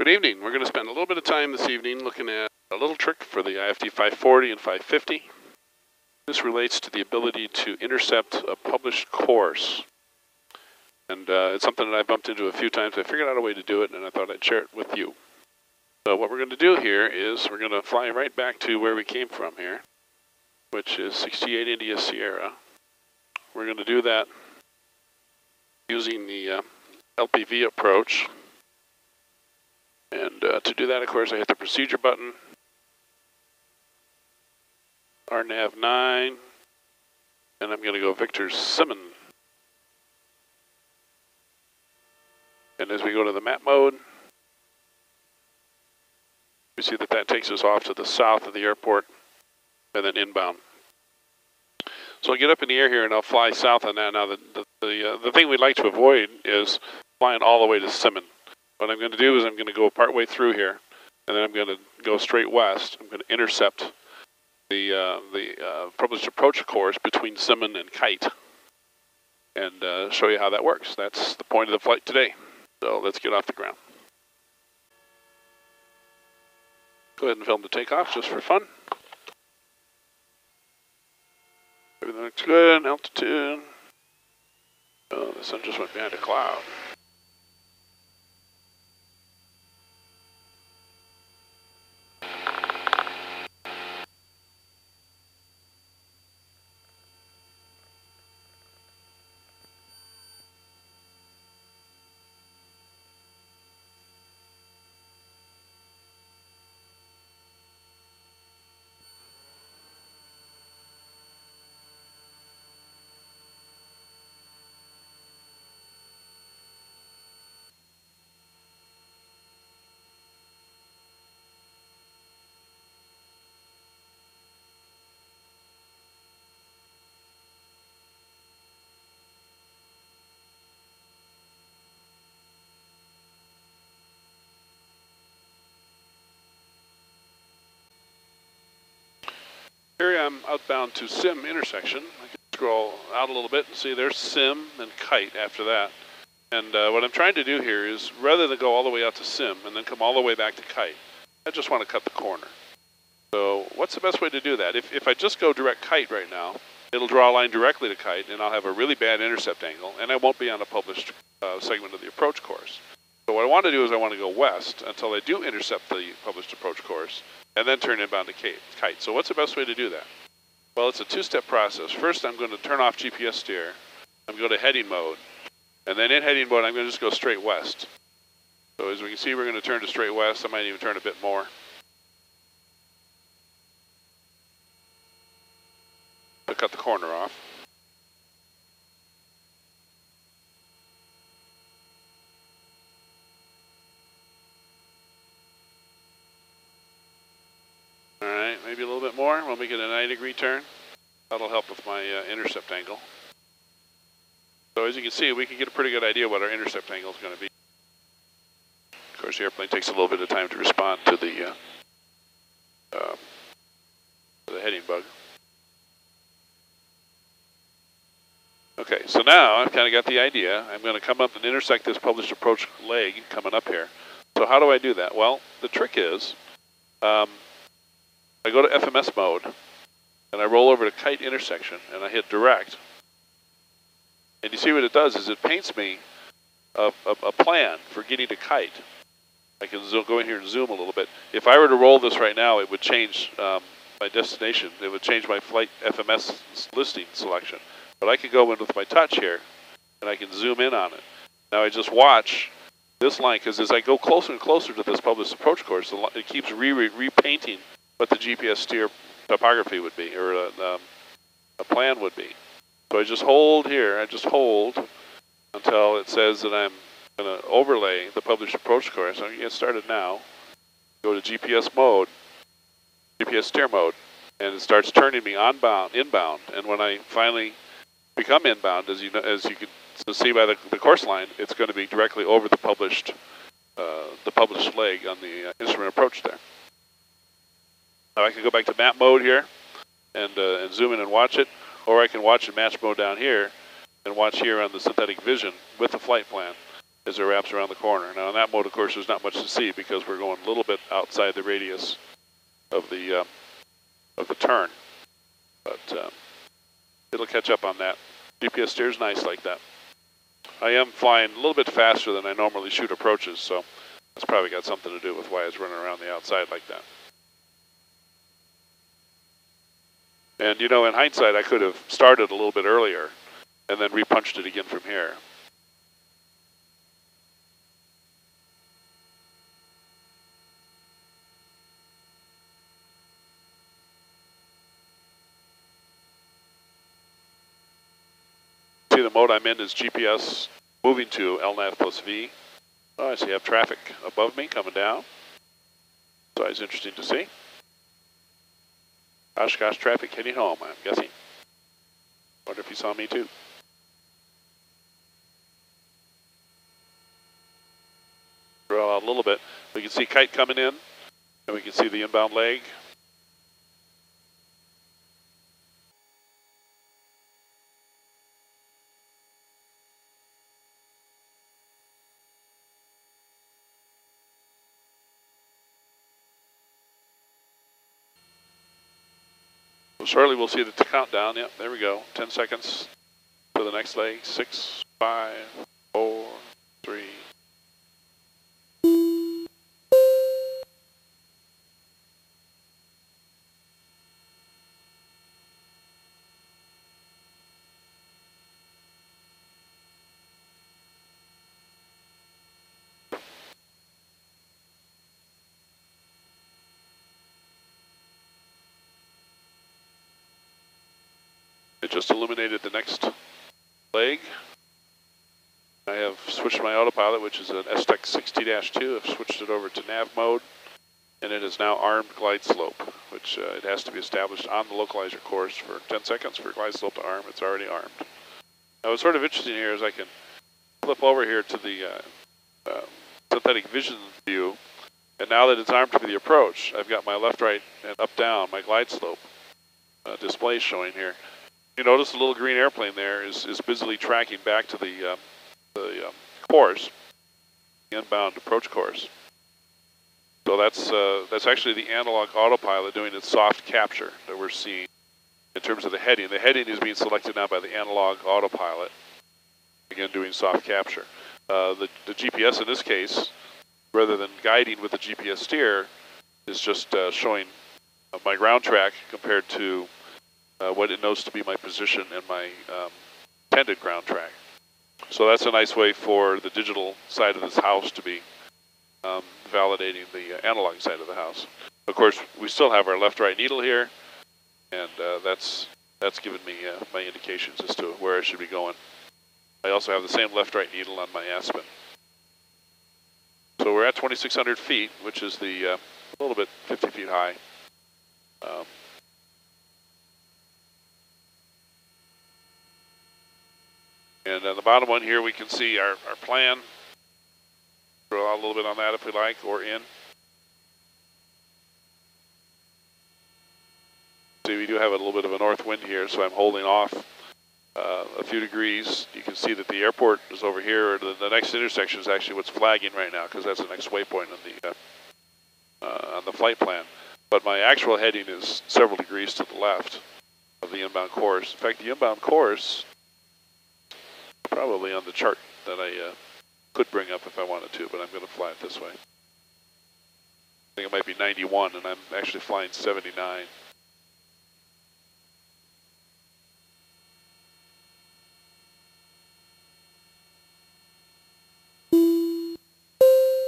Good evening. We're going to spend a little bit of time this evening looking at a little trick for the IFD 540 and 550. This relates to the ability to intercept a published course. And uh, it's something that I bumped into a few times. I figured out a way to do it, and I thought I'd share it with you. So what we're going to do here is we're going to fly right back to where we came from here, which is 68 India Sierra. We're going to do that using the uh, LPV approach. And uh, to do that, of course, I hit the procedure button, RNAV 9, and I'm going to go Victor Simon. And as we go to the map mode, we see that that takes us off to the south of the airport and then inbound. So I'll get up in the air here and I'll fly south on that. Now, the, the, the, uh, the thing we'd like to avoid is flying all the way to Simon. What I'm going to do is I'm going to go partway through here, and then I'm going to go straight west. I'm going to intercept the uh, the uh, published approach course between Simon and Kite, and uh, show you how that works. That's the point of the flight today. So let's get off the ground. Go ahead and film the takeoff just for fun. Everything looks good, altitude. Oh, the sun just went behind a cloud. Here I'm outbound to Sim intersection. I can scroll out a little bit and see there's Sim and Kite after that. And uh, what I'm trying to do here is rather than go all the way out to Sim and then come all the way back to Kite, I just want to cut the corner. So what's the best way to do that? If, if I just go direct Kite right now, it'll draw a line directly to Kite and I'll have a really bad intercept angle and I won't be on a published uh, segment of the approach course. So what I want to do is I want to go west until I do intercept the published approach course and then turn inbound to kite. So what's the best way to do that? Well, it's a two-step process. First, I'm going to turn off GPS steer. I'm going to heading mode. And then in heading mode, I'm going to just go straight west. So as we can see, we're going to turn to straight west. I might even turn a bit more. To cut the corner off. All right, maybe a little it a 90 degree turn. That'll help with my uh, intercept angle. So as you can see, we can get a pretty good idea what our intercept angle is going to be. Of course, the airplane takes a little bit of time to respond to the, uh, uh, the heading bug. Okay, so now I've kind of got the idea. I'm going to come up and intersect this published approach leg coming up here. So how do I do that? Well, the trick is um, I go to FMS mode, and I roll over to kite intersection, and I hit direct. And you see what it does is it paints me a, a, a plan for getting to kite. I can go in here and zoom a little bit. If I were to roll this right now, it would change um, my destination. It would change my flight FMS listing selection. But I could go in with my touch here, and I can zoom in on it. Now I just watch this line, because as I go closer and closer to this published approach course, it keeps re repainting what the GPS steer topography would be, or a, um, a plan would be. So I just hold here, I just hold until it says that I'm going to overlay the published approach course. I'm going to get started now. Go to GPS mode, GPS steer mode, and it starts turning me onbound, inbound. And when I finally become inbound, as you know, as you can see by the, the course line, it's going to be directly over the published uh, the published leg on the uh, instrument approach there. Now I can go back to map mode here and, uh, and zoom in and watch it, or I can watch in match mode down here and watch here on the synthetic vision with the flight plan as it wraps around the corner. Now in that mode, of course, there's not much to see because we're going a little bit outside the radius of the um, of the turn, but um, it'll catch up on that. GPS steers nice like that. I am flying a little bit faster than I normally shoot approaches, so that's probably got something to do with why it's running around the outside like that. And you know, in hindsight, I could have started a little bit earlier and then repunched it again from here. See the mode I'm in is GPS moving to LNAV plus V. Oh, I see I have traffic above me coming down. So it's interesting to see. Oshkosh traffic heading home, I'm guessing. Wonder if you saw me too. Draw out a little bit. We can see kite coming in, and we can see the inbound leg. Shortly we'll see the countdown. Yep, there we go. 10 seconds to the next leg. Six, five, Just illuminated the next leg. I have switched my autopilot, which is an STEC 60-2. I've switched it over to nav mode, and it is now armed glide slope, which uh, it has to be established on the localizer course for 10 seconds for glide slope to arm. It's already armed. Now, what's sort of interesting here is I can flip over here to the uh, uh, synthetic vision view, and now that it's armed for the approach, I've got my left, right, and up, down, my glide slope uh, display showing here. You notice the little green airplane there is, is busily tracking back to the, uh, the um, course, the inbound approach course. So that's, uh, that's actually the analog autopilot doing its soft capture that we're seeing in terms of the heading. The heading is being selected now by the analog autopilot, again doing soft capture. Uh, the, the GPS in this case, rather than guiding with the GPS steer, is just uh, showing uh, my ground track compared to uh, what it knows to be my position and my um, tended ground track. So that's a nice way for the digital side of this house to be um, validating the uh, analog side of the house. Of course, we still have our left-right needle here, and uh, that's that's given me uh, my indications as to where I should be going. I also have the same left-right needle on my Aspen. So we're at 2,600 feet, which is the uh, a little bit 50 feet high. Um, And on the bottom one here, we can see our, our plan. Draw a little bit on that if we like, or in. See, we do have a little bit of a north wind here, so I'm holding off uh, a few degrees. You can see that the airport is over here. The, the next intersection is actually what's flagging right now, because that's the next waypoint on the, uh, uh, on the flight plan. But my actual heading is several degrees to the left of the inbound course. In fact, the inbound course probably on the chart that I uh, could bring up if I wanted to, but I'm going to fly it this way. I think it might be 91, and I'm actually flying 79.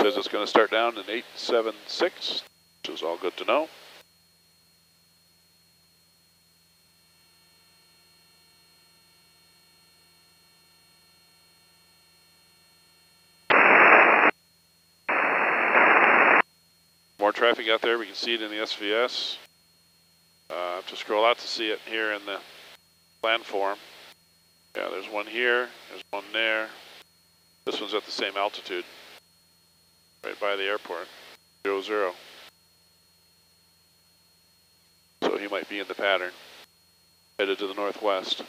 Says it's going to start down in 876, which is all good to know. more traffic out there. We can see it in the SVS. Uh, have to scroll out to see it here in the plan form. Yeah, there's one here, there's one there. This one's at the same altitude, right by the airport, zero zero. So he might be in the pattern, headed to the northwest.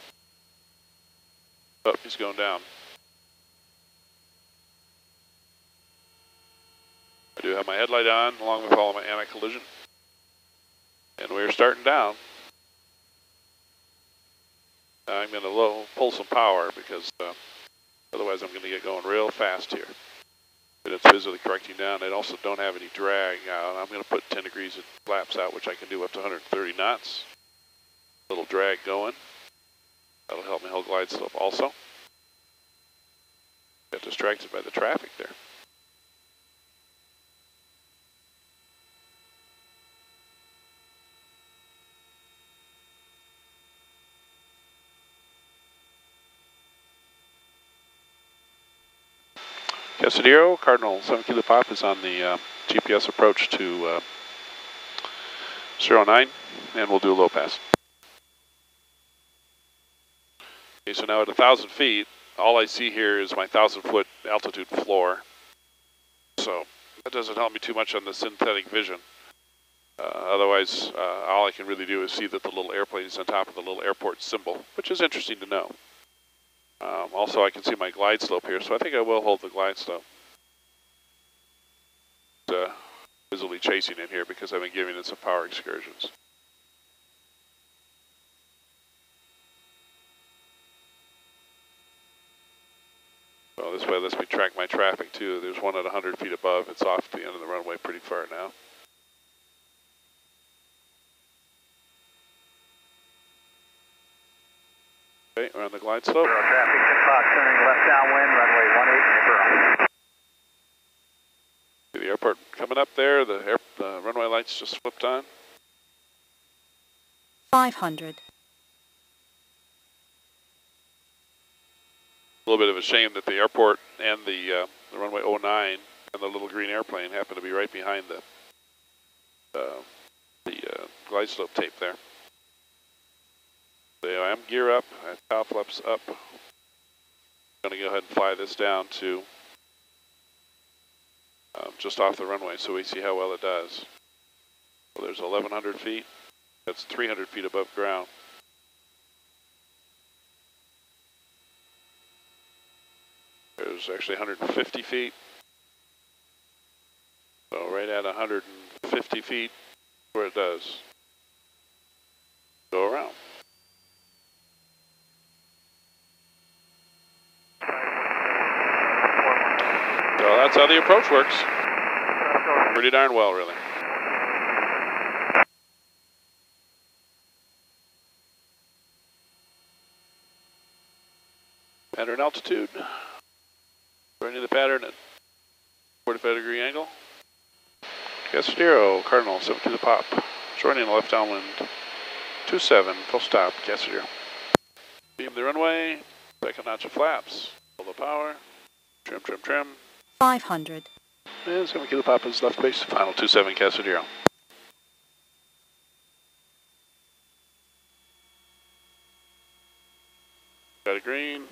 Oh, he's going down. I do have my headlight on along with all of my anti-collision. And we're starting down. I'm going to low pull some power because uh, otherwise I'm going to get going real fast here. But it's visually correcting down. I also don't have any drag out. I'm going to put 10 degrees of flaps out, which I can do up to 130 knots. A Little drag going. That'll help me hold glide slope also. Got distracted by the traffic there. Casadero, Cardinal 7 Kilo Pop is on the uh, GPS approach to uh, 09, and we'll do a low pass. Okay, so now at 1,000 feet, all I see here is my 1,000 foot altitude floor. So that doesn't help me too much on the synthetic vision. Uh, otherwise, uh, all I can really do is see that the little airplane is on top of the little airport symbol, which is interesting to know. Um, also, I can see my glide slope here, so I think I will hold the glide slope. Uh, visibly chasing it here because I've been giving it some power excursions. So this way lets me track my traffic too. There's one at 100 feet above. It's off the end of the runway pretty far now. Okay, we're on the glide slope. Zero traffic, 10 o'clock, turning left downwind, runway 18 See the airport coming up there. The, air, the runway lights just flipped on. 500. A little bit of a shame that the airport and the, uh, the runway 09 and the little green airplane happen to be right behind the uh, the uh, glide slope tape there. So I am gear up, I have power flaps up. I'm going to go ahead and fly this down to um, just off the runway so we see how well it does. Well, there's 1,100 feet. That's 300 feet above ground. There's actually 150 feet. So right at 150 feet where it does. Go around. So that's how the approach works. Pretty darn well, really. Pattern altitude. Running the pattern at 45 degree angle. Casadero, Cardinal, 7 to the pop. Joining the left downwind. 27, full stop, Casadero. Beam the runway, second notch of flaps, pull the power, trim, trim, trim. 500. And 7 kilo pop is left base, final 27 Casadero. Got a green,